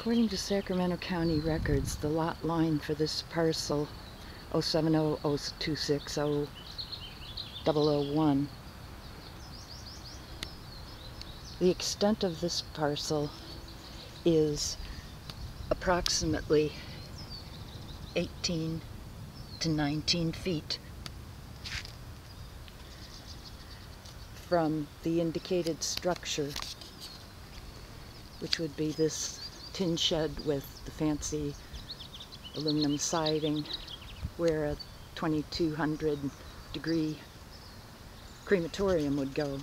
According to Sacramento County records, the lot line for this parcel 0700260-001 the extent of this parcel is approximately 18 to 19 feet from the indicated structure which would be this tin shed with the fancy aluminum siding where a 2200 degree crematorium would go.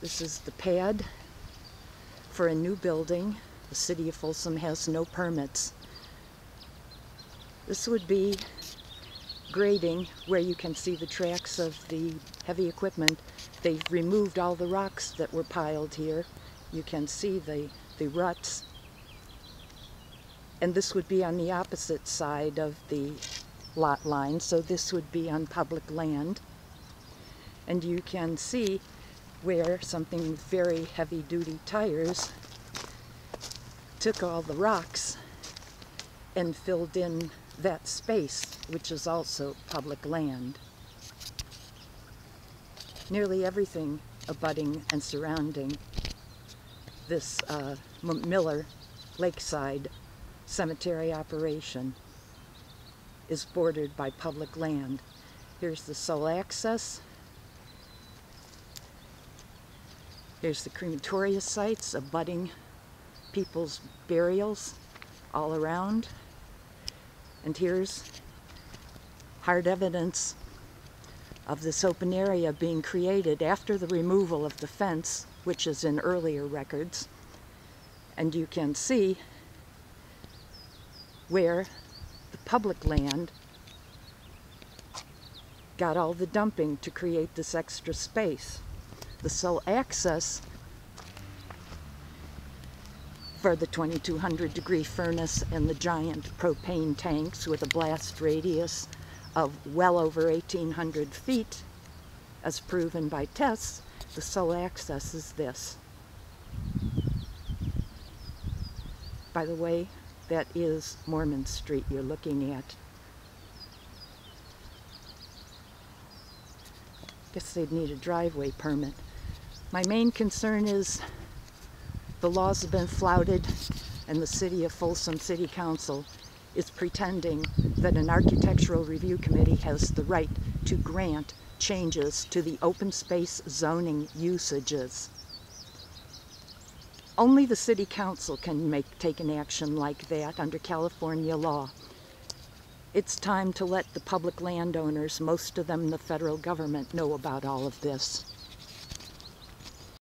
This is the pad for a new building. The city of Folsom has no permits. This would be grading where you can see the tracks of the heavy equipment. They've removed all the rocks that were piled here. You can see the, the ruts and this would be on the opposite side of the lot line, so this would be on public land. And you can see where something with very heavy duty tires took all the rocks and filled in that space, which is also public land. Nearly everything abutting and surrounding this uh, Miller Lakeside cemetery operation is bordered by public land. Here's the sole access. Here's the crematoria sites abutting people's burials all around. And here's hard evidence of this open area being created after the removal of the fence, which is in earlier records. And you can see where the public land got all the dumping to create this extra space. The sole access for the 2200 degree furnace and the giant propane tanks with a blast radius of well over 1800 feet, as proven by tests, the sole access is this. By the way, that is Mormon Street you're looking at. Guess they'd need a driveway permit. My main concern is the laws have been flouted and the city of Folsom City Council is pretending that an architectural review committee has the right to grant changes to the open space zoning usages. Only the city council can make take an action like that under California law. It's time to let the public landowners, most of them the federal government, know about all of this.